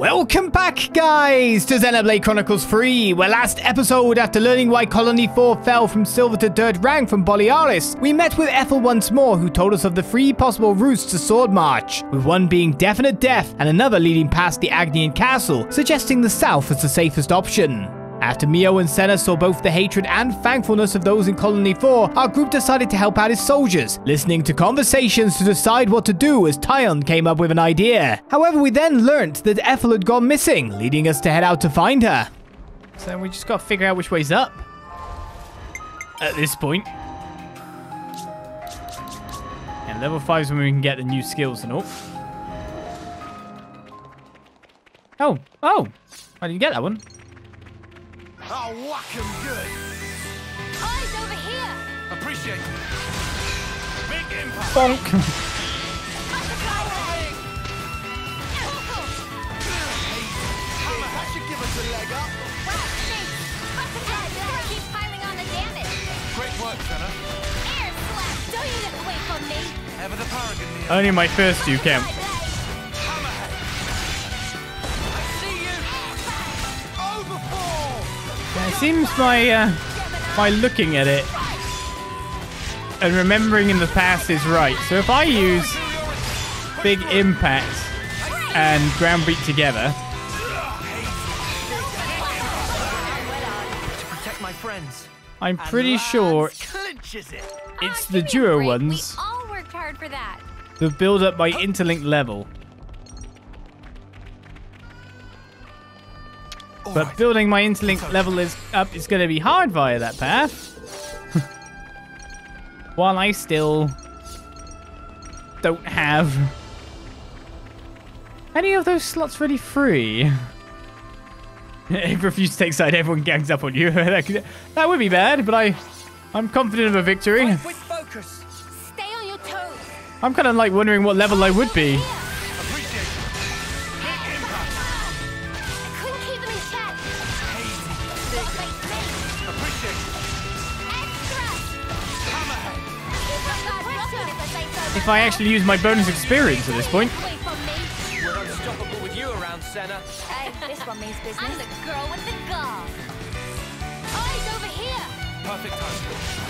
Welcome back, guys, to Xenoblade Chronicles 3, where last episode, after learning why Colony 4 fell from silver to dirt rank from Boliaris, we met with Ethel once more, who told us of the three possible routes to Sword March, with one being definite death and another leading past the Agnian Castle, suggesting the south as the safest option. After Mio and Sena saw both the hatred and thankfulness of those in Colony 4, our group decided to help out his soldiers, listening to conversations to decide what to do as Taion came up with an idea. However, we then learnt that Ethel had gone missing, leading us to head out to find her. So we just gotta figure out which way's up. At this point. And level 5 is when we can get the new skills and all. Oh, oh, I didn't get that one. I'll whack him good. Eyes over here! Appreciate it. Big impact. Bonk. Hammer, that should give us a leg up. Wow, thanks! Butterfly, better keep piling on the damage! Great work, Sena. Air slap! Don't you get away from me! Ever the paragon here. Only my first two count. Seems my, uh, by looking at it and remembering in the past is right. So if I use Big Impact and Ground Beat together, To protect my friends. I'm pretty sure it's the give me a duo ones We all worked hard for that. that build up by interlinked level. But building my interlinked level is up is going to be hard via that path. While I still don't have any of those slots really free. if you refuse to take side, everyone gangs up on you. that, could- that would be bad, but I, I'm confident of a victory. With focus. Stay on your toes! I'm kind of like wondering what level I would be. I actually use my bonus experience at this point. Away from me! We're unstoppable with you around, Sena. Hey, this one means business. I'm the girl with the gall. Eyes oh, over here! Perfect time.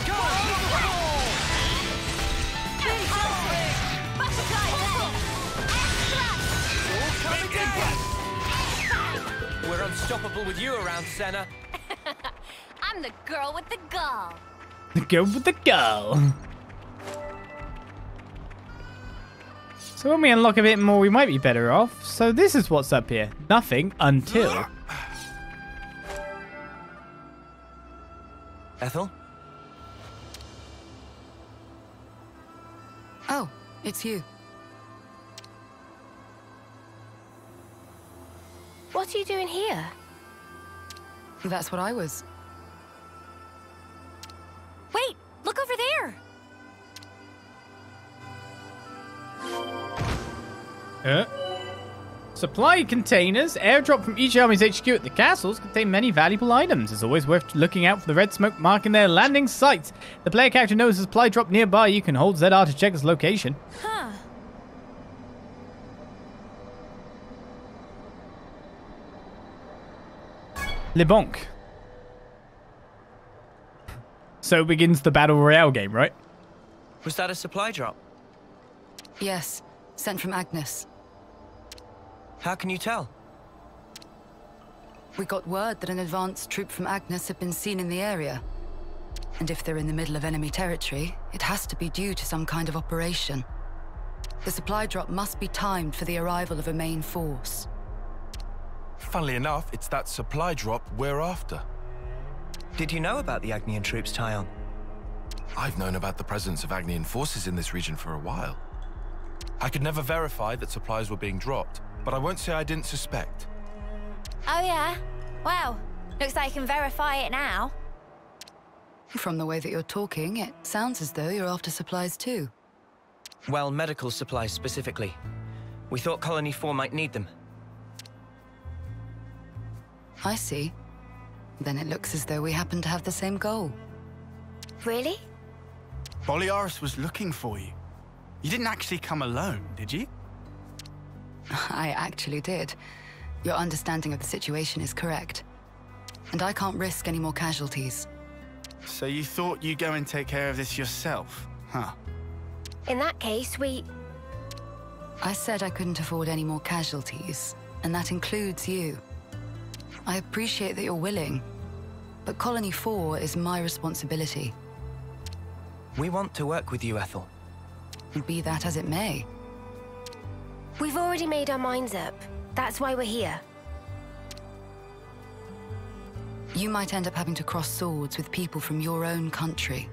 Go. Overfall. Butterfly there! Extra! Big impact. We're unstoppable with you around, Sena. I'm the girl with the gall. Go with the girl. So when we unlock a bit more, we might be better off. So this is what's up here. Nothing until... Ethel? Oh, it's you. What are you doing here? That's what I was. Uh, supply containers. Airdrop from each army's HQ at the castles contain many valuable items. It's always worth looking out for the red smoke marking their landing sites. The player character knows a supply drop nearby. You can hold ZR to check its location. Huh. Le Bonk. So begins the Battle Royale game, right? Was that a supply drop? Yes, sent from Agnus. How can you tell? We got word that an advanced troop from Agnus had been seen in the area. And if they're in the middle of enemy territory, it has to be due to some kind of operation. The supply drop must be timed for the arrival of a main force. Funnily enough, it's that supply drop we're after. Did you know about the Agnian troops, Taion? I've known about the presence of Agnian forces in this region for a while. I could never verify that supplies were being dropped, but I won't say I didn't suspect. Oh yeah? Wow. Looks like I can verify it now. From the way that you're talking, it sounds as though you're after supplies too. Well, medical supplies specifically. We thought Colony 4 might need them. I see. Then it looks as though we happen to have the same goal. Really? Boliaris was looking for you. You didn't actually come alone, did you? I actually did. Your understanding of the situation is correct. And I can't risk any more casualties. So you thought you'd go and take care of this yourself, huh? In that case, we... I said I couldn't afford any more casualties, and that includes you. I appreciate that you're willing, but Colony 4 is my responsibility. We want to work with you, Ethel. Be that as it may, We've already made our minds up. That's why we're here. you might end up having to cross swords with people from your own country.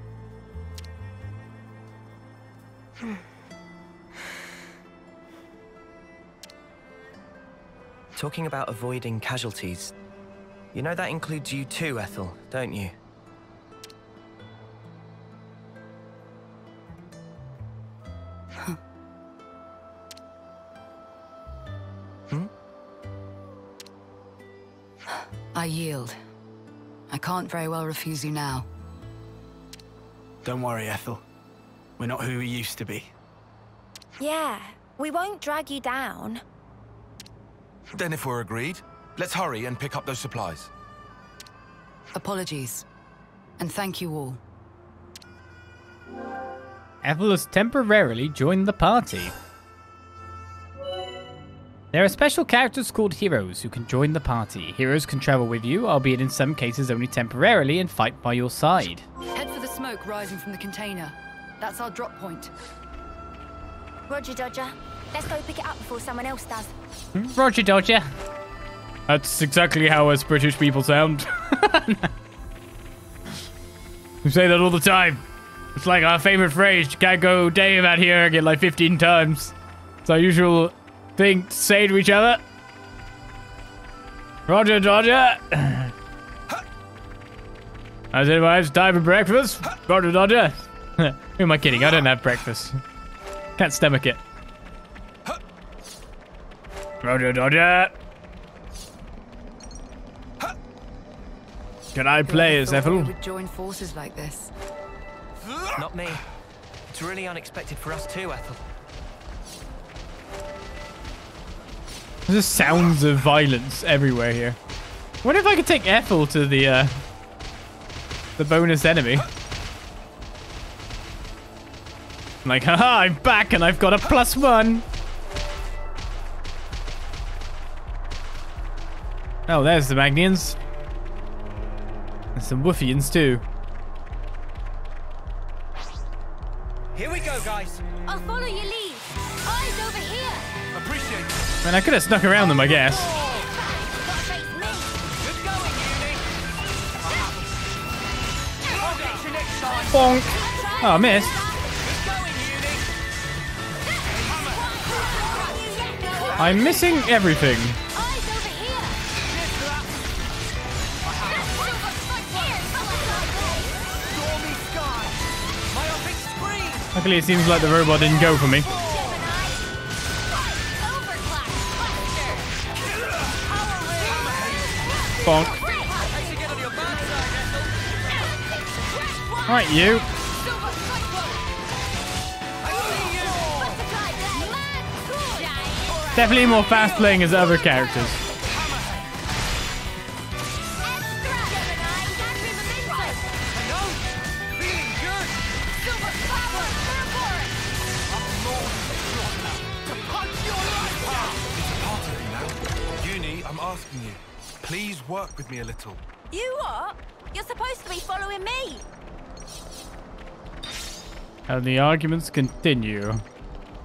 Hmm. Talking about avoiding casualties. You know that includes you too, Ethel, don't you? Can't very well refuse you now. Don't worry, Ethel. We're not who we used to be. Yeah, we won't drag you down. Then if we're agreed, let's hurry and pick up those supplies. Apologies. And thank you all. Ethel has temporarily joined the party. There are special characters called heroes who can join the party. Heroes can travel with you, albeit in some cases only temporarily, and fight by your side. Head for the smoke rising from the container. That's our drop point. Roger, Dodger. Let's go pick it up before someone else does. Hmm? Roger Dodger. That's exactly how us British people sound. we say that all the time. It's like our favorite phrase, you can't go day about hearing it like 15 times. It's our usual thing to say to each other. Roger Dodger. As it was time for breakfast. Roger Roger. Who am I kidding? I don't have breakfast. Can't stomach it. Roger Roger. Can I play as Whoever we Ethel? would join forces like this. Not me. It's really unexpected for us too, Ethel. There's just sounds of violence everywhere here. What if I could take Ethel to the uh, the bonus enemy? I'm like, haha, I'm back and I've got a plus one. Oh, there's the Magnians. And some Woofians too. Here we go, guys. I'll follow your Man, I could have snuck around them, I guess. Bonk. Oh, I missed. I'm missing everything. Luckily, it seems like the robot didn't go for me. Ethel. Right, you. Definitely more fast playing as other characters. The arguments continue.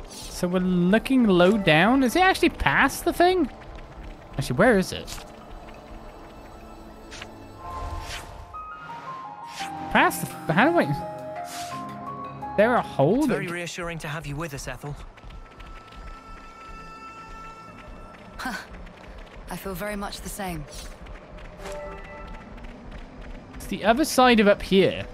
So we're looking low down. Is it actually past the thing? Actually, where is it? Past the... How do I... There a hole? It's that- very reassuring to have you with us, Ethel. Huh. I feel very much the same. It's the other side of up here.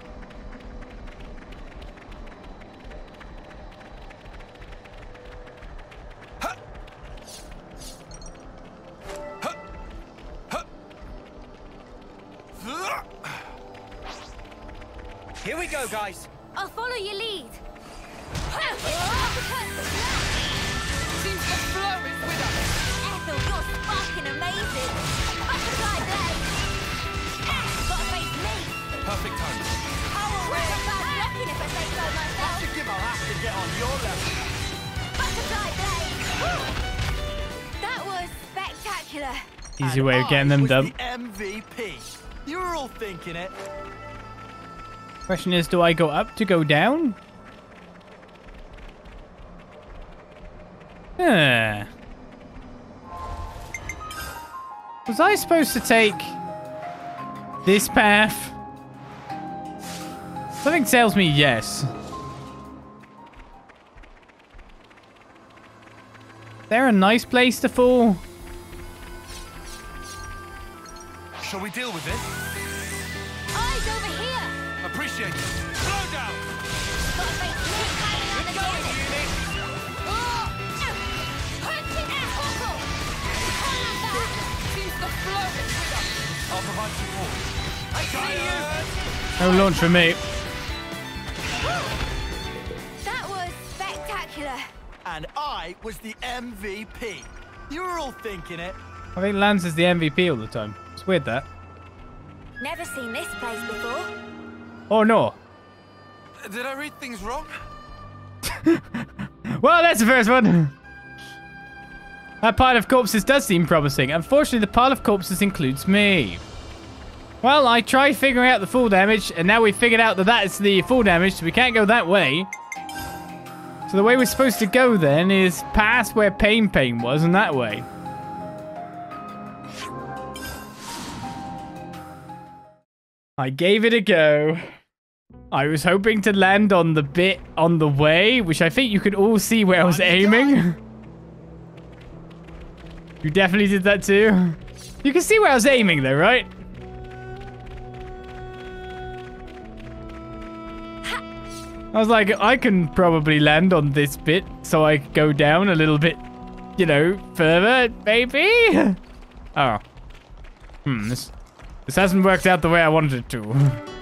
Guys. I'll follow your lead. Seems the flow is with us. Ethel, you're sparking amazing. Butterfly blade. Gotta face me. Perfect timing. Power We're about blocking if I say so myself. I'll have to get on your level. Butterfly blade. That was spectacular. Easy way of getting them done. the MVP. You were all thinking it. Question is, do I go up to go down? Huh. Was I supposed to take this path? Something tells me yes. There a nice place to fall? Shall we deal with it? Hold on back. Choose the flow. I'll provide support. I see you! No launch for me. That was spectacular. And I was the MVP. You were all thinking it. I think Lanz is the MVP all the time. It's weird that. Never seen this place before. Oh no. Did I read things wrong? Well, that's the first one. That pile of corpses does seem promising. Unfortunately, the pile of corpses includes me. Well, I tried figuring out the full damage, and now we figured out that that is the full damage, so we can't go that way. So the way we're supposed to go then is past where Pain Pain was, and that way. I gave it a go. I was hoping to land on the bit on the way, which I think you could all see where I was aiming. You definitely did that too. You can see where I was aiming though, right? I was like, I can probably land on this bit, so I go down a little bit, you know, further, maybe? Oh. Hmm, this, this hasn't worked out the way I wanted it to.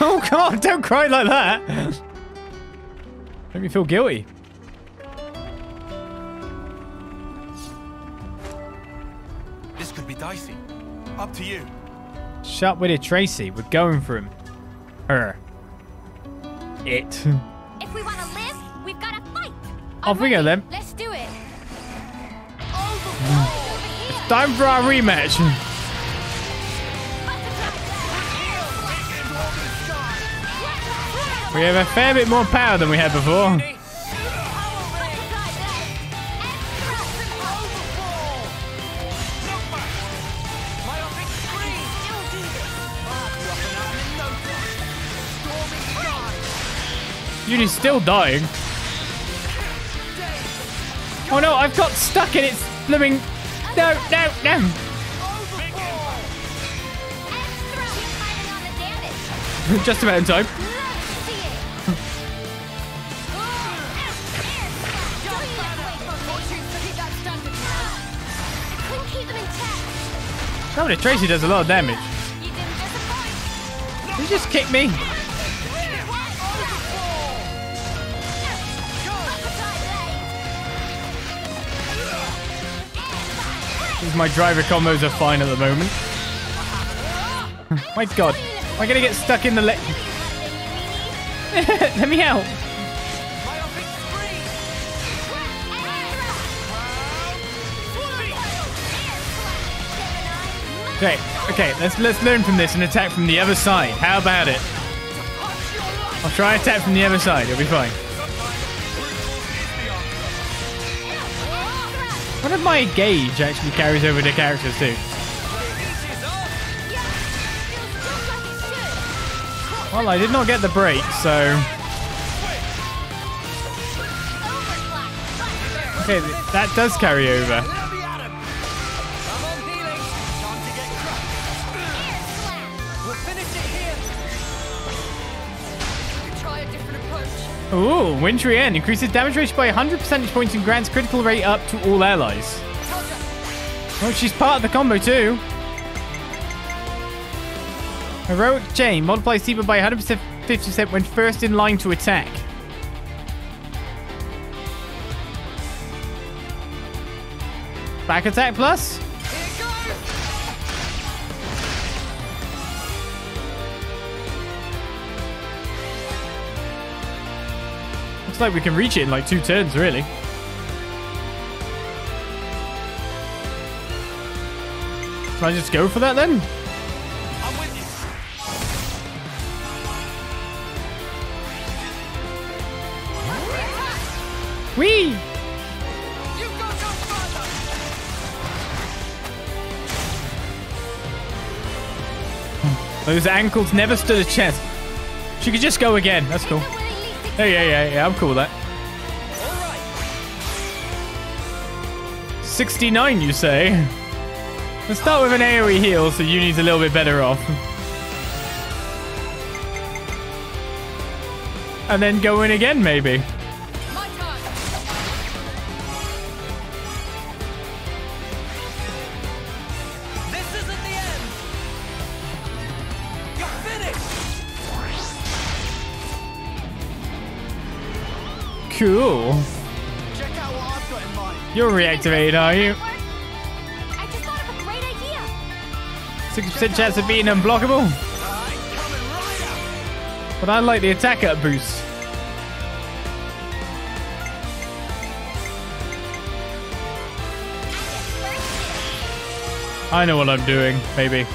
Oh come on, don't cry like that. Make me feel guilty. This could be dicey. Up to you. Shut with it, Tracy. We're going for him. Her. It. If we want to live, we've got to fight. Off we go then. Let's do it. Over, over here. Time for our rematch. We have a fair bit more power than we had before. Eunie's still dying. Oh no, I've got stuck in its blooming. No, no, no. Just about in time. Oh, the Tracy does a lot of damage. He just kicked me? My driver combos are fine at the moment. my god. Am I gonna get stuck in the le- Let me out. Okay, okay, let's let's learn from this and attack from the other side. How about it? I'll try attack from the other side, it'll be fine. What if my gauge actually carries over to characters too? Well, I did not get the break, so... Okay, that does carry over. Ooh, Wintry End increases damage ratio by 100 percentage points and grants critical rate up to all allies. Oh, she's part of the combo too. Heroic Chain multiplies Tifa by 100% 50% when first in line to attack. Back attack plus? Looks like we can reach it in like two turns, really. Can I just go for that then? I'm with you. Whee! You go no further. Those ankles never stood a chance. She could just go again. That's cool. Hey, yeah, yeah, yeah. I'm cool with that. All right. 69, you say? Let's start with an AoE heal so Eunie's a little bit better off. And then go in again, maybe. Cool. Check out what I've got in mind. You're reactivated, are you? I just thought of a great idea. 60% chance of being unblockable. I'm coming right up. But I like the attack up boost. I know what I'm doing, maybe.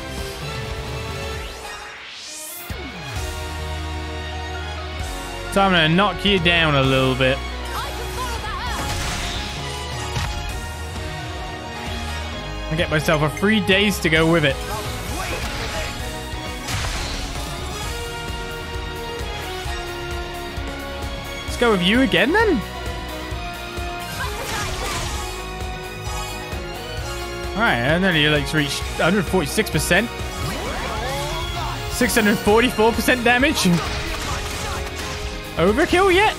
So I'm gonna knock you down a little bit. I get myself a three days to go with it. Let's go with you again then. All right, and then you like reached 146 percent, 644 percent damage. Overkill yet?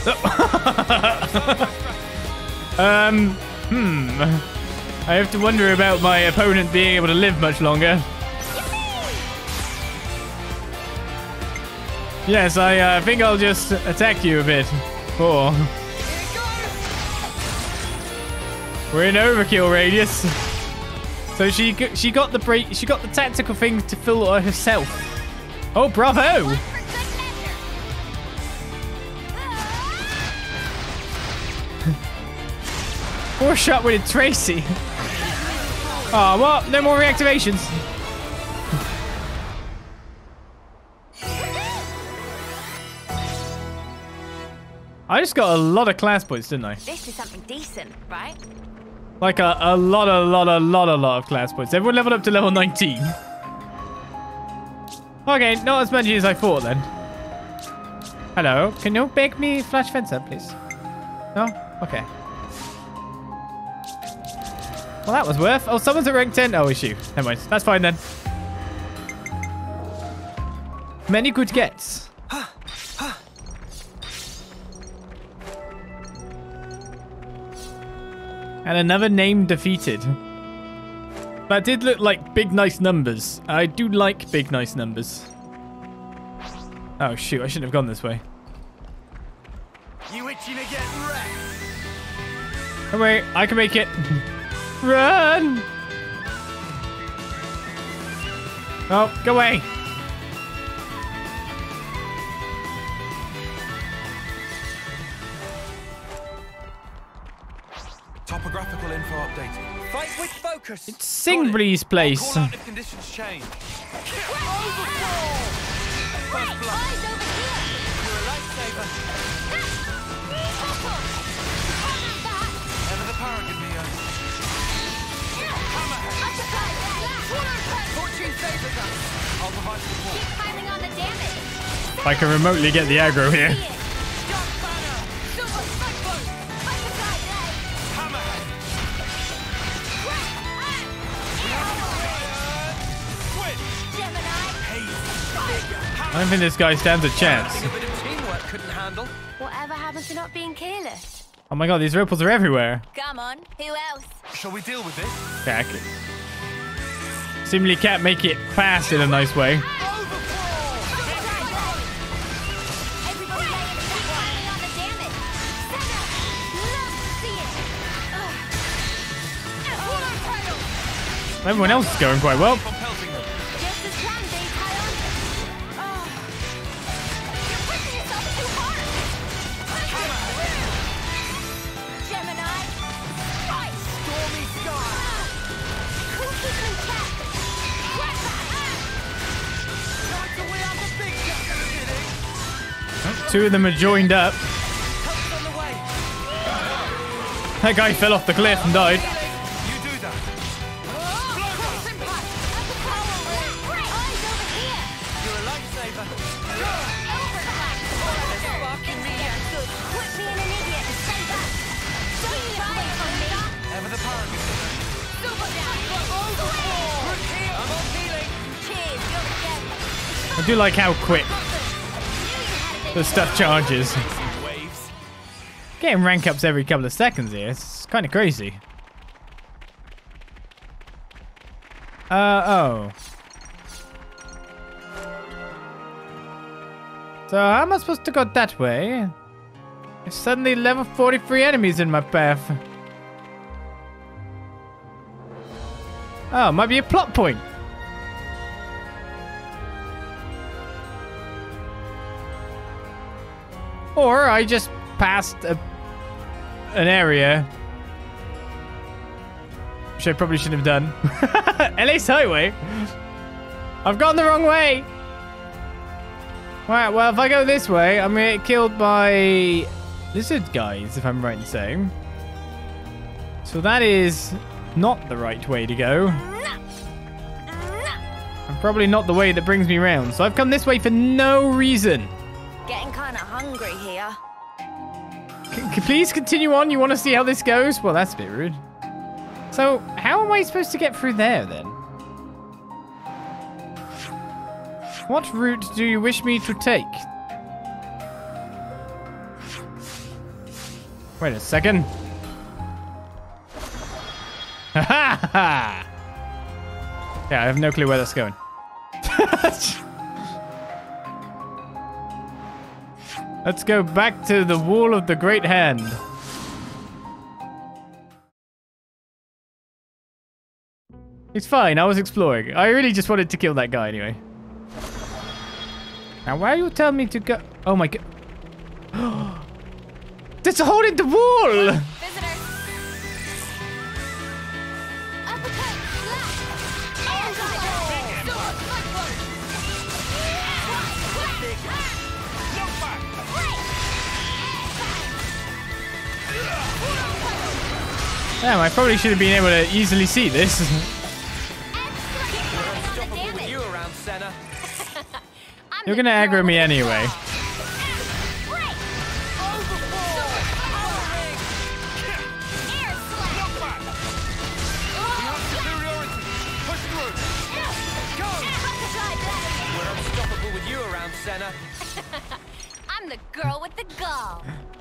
um, hmm. I have to wonder about my opponent being able to live much longer. Yes, I uh, think I'll just attack you a bit. Or we're in overkill radius. So she she got the break. She got the tactical thing to fill her herself. Oh, bravo! Oh, Four shot with Tracy. Oh, well, no more reactivations. I just got a lot of class points, didn't I? This is something decent, right? Like a, a lot, a lot, a lot, a lot of class points. Everyone leveled up to level 19. Okay, not as many as I thought then. Hello, can you make me flash fencer, please? No? Okay. Well, that was worth. Oh, someone's at rank 10. Oh, is you. Never mind. That's fine then. Many good gets. And another name defeated. That did look like big, nice numbers. I do like big, nice numbers. Oh, shoot. I shouldn't have gone this way. You itching to get wrecked? Oh, Don't worry. I can make it. Run! Oh, go away. Updated. Fight with focus. It's Singbree's place. Call out if conditions change. First blood. Eyes over here. You're a lifesaver. Ever the paragon, Mio. Fortune favors us. I'll provide support. Piling on the damage. If I can remotely get the aggro here. I don't think this guy stands a chance. Something a bit of teamwork couldn't handle. Whatever happened to not being careless? Oh my god, these ripples are everywhere. Come on, who else? Shall we deal with this? Jack. Seemingly can't make it fast in a nice way. Everybody laying the piling on the damage. Sena, love to see it. Ugh. Everyone else is going quite well. Two of them are joined up. That guy fell off the cliff and died. I do like how quick the stuff charges. Getting rank ups every couple of seconds here. It's kind of crazy. Uh, oh. So how am I supposed to go that way? There's suddenly level 43 enemies in my path. Oh, might be a plot point. Or I just passed a, an area. Which I probably shouldn't have done. LA's Highway? I've gone the wrong way! Right, well, if I go this way, I'm gonna get killed by lizard guys, if I'm right in saying. So that is not the right way to go. And probably not the way that brings me round. So I've come this way for no reason. Getting kind of hungry here. C- please continue on. You want to see how this goes? Well, that's a bit rude. So, how am I supposed to get through there then? What route do you wish me to take? Wait a second. Ha ha ha! Yeah, I have no clue where that's going. Let's go back to the wall of the Great Hand. It's fine, I was exploring. I really just wanted to kill that guy anyway. Now, why are you telling me to go? Oh my god. Hole in the wall! Damn, I probably should have been able to easily see this. You're gonna aggro me anyway.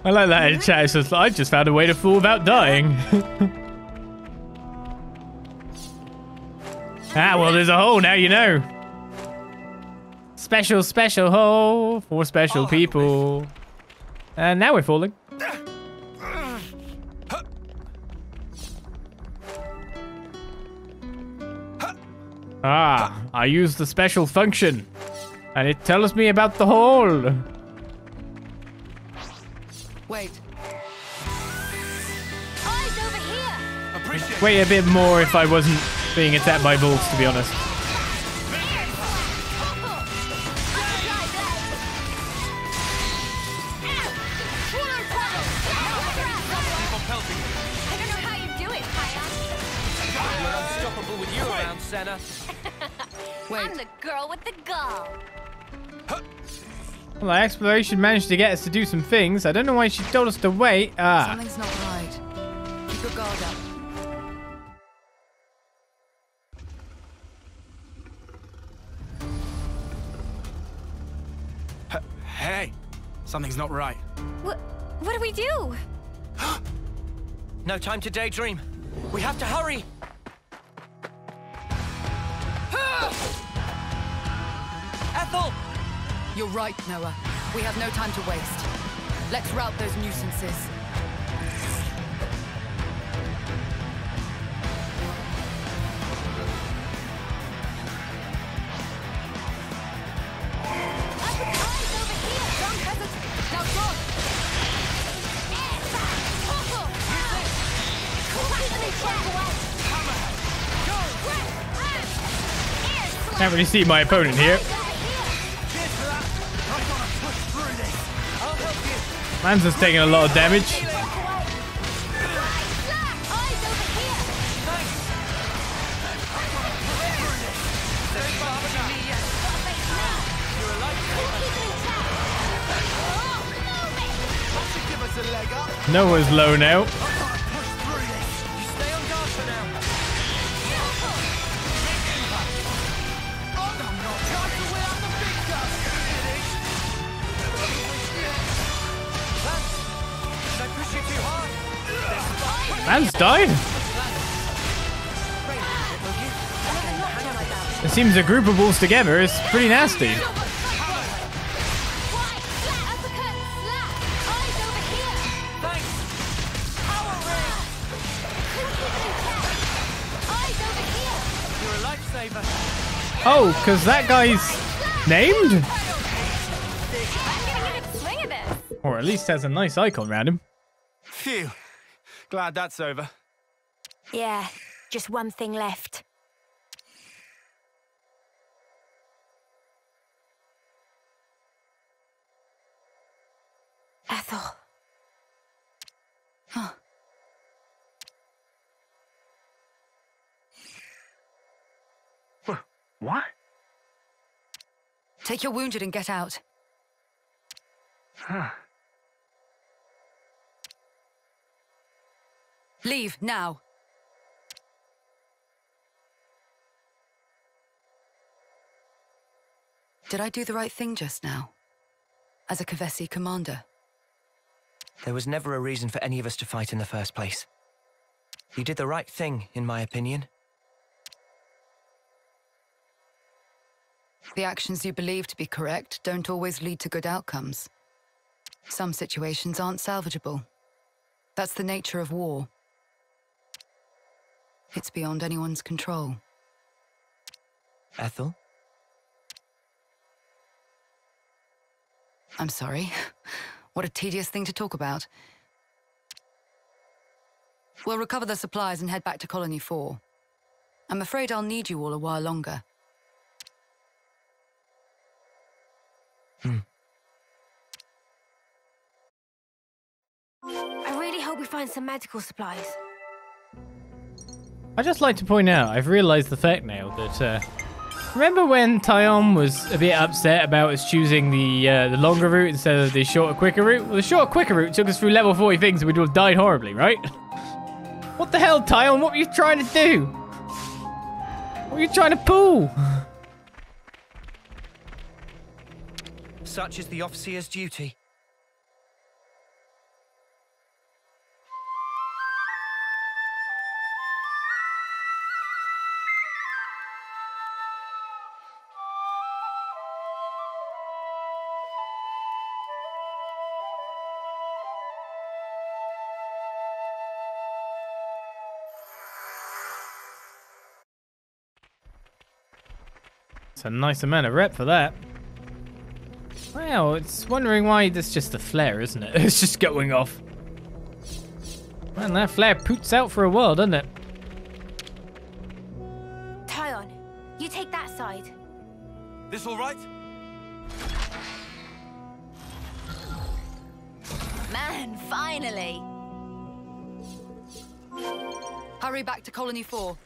I like that in chat. It's just, I just found a way to fool without dying. ah, well, there's a hole now, you know. Special, special hole for special I'll people. And now we're falling. Ah, I used the special function. And it tells me about the hole. Wait, Eyes over here. Appreciate Wait a bit more if I wasn't being attacked by wolves, to be honest. Well, our exploration managed to get us to do some things. I don't know why she told us to wait. Ah. something's not right. Keep your guard up. Hey, something's not right. What, what do we do? No time to daydream. We have to hurry. You're right, Noah. We have no time to waste. Let's rout those nuisances. Can't really see my opponent here. Man's just taking a lot of damage. Noah's low now. Died. It seems a group of wolves together is pretty nasty. You're a lifesaver. Oh, because that guy's named? Or at least has a nice icon around him. Phew. Glad that's over. Yeah, just one thing left. Ethel. Huh. What? Take your wounded and get out. Leave now. Did I do the right thing just now? As a Kevesi commander? There was never a reason for any of us to fight in the first place. You did the right thing, in my opinion. The actions you believe to be correct don't always lead to good outcomes. Some situations aren't salvageable. That's the nature of war. It's beyond anyone's control. Ethel? I'm sorry. What a tedious thing to talk about. We'll recover the supplies and head back to Colony 4. I'm afraid I'll need you all a while longer. Hmm. I really hope we find some medical supplies. I just like to point out, I've realized the fact now that, uh, remember when Taion was a bit upset about us choosing the uh, the longer route instead of the shorter, quicker route? Well, the shorter, quicker route took us through level 40 things and we'd have died horribly, right? What the hell, Taion? What were you trying to do? What were you trying to pull? Such is the officer's duty. It's a nice amount of rep for that. Wow, it's wondering why that's just a flare, isn't it? It's just going off. Man, that flare poots out for a while, doesn't it? Taion, you take that side. This all right? Man, finally! Hurry back to Colony 4.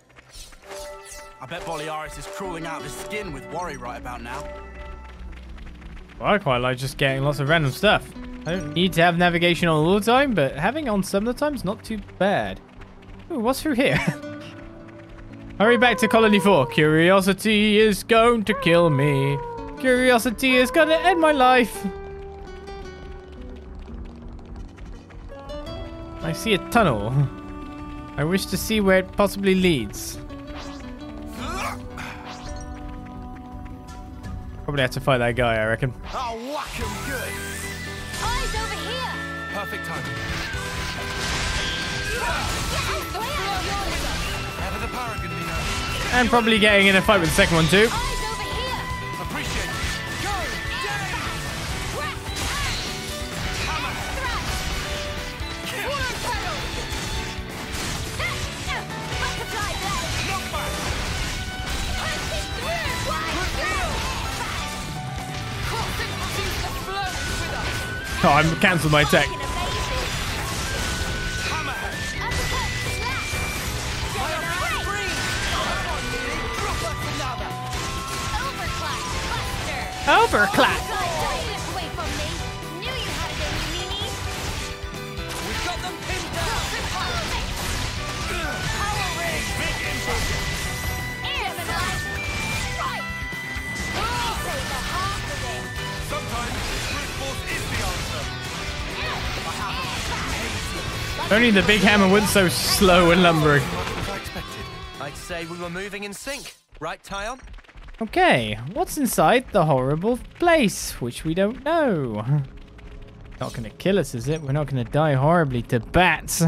I bet Boliaris is crawling out of his skin with worry right about now. Well, I quite like just getting lots of random stuff. I don't need to have navigation on all the time, but having it on some of the time is not too bad. Ooh, what's through here? Hurry back to Colony 4. Curiosity is going to kill me. Curiosity is going to end my life. I see a tunnel. I wish to see where it possibly leads. Probably have to fight that guy, I reckon. I'll whack him good. Eyes over here! Perfect timing. Ever the paragon, Nino. And probably getting in a fight with the second one too. Oh, I'm cancelled my tech. Overclack. Only the big hammer wasn't so slow and lumbering. I expected. I'd say we were moving in sync. Right, Taion? Okay, what's inside the horrible place, which we don't know? Not gonna kill us, is it? We're not gonna die horribly to bats.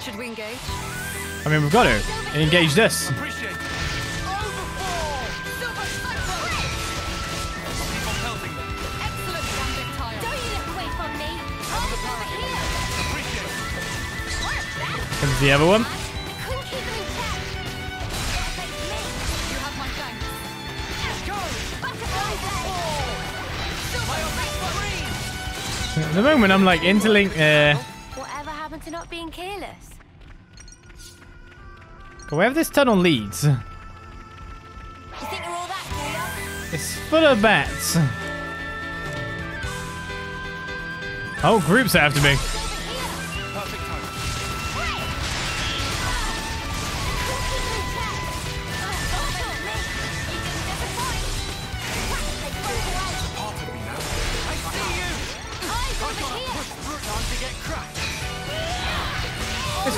Should we engage? I mean, we've got to. It engaged us. Appreciate my thanks. Butterfly blade! At the moment, I'm like interlink. Uh, Whatever happened to not being careless? wherever this tunnel leads, You think you're all that, it's full of bats. Oh, groups after me. Perfect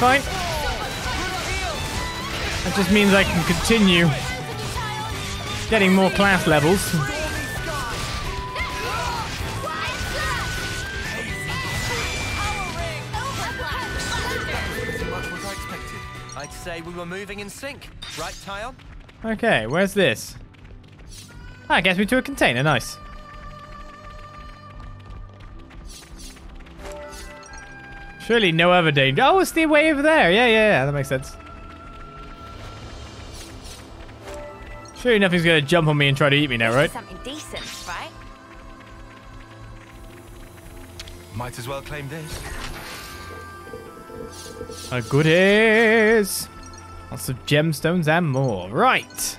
fine. That just means I can continue getting more class levels. I. I'd say we were moving in sync. Right, Taion? Okay, where's this? Ah, gets me to a container. Nice. Surely no other danger. Oh, it's the way over there. Yeah, yeah, yeah. That makes sense. Surely nothing's gonna jump on me and try to eat me now, right? Something decent, right? Might as well claim this. A goodies. Lots of gemstones and more. Right.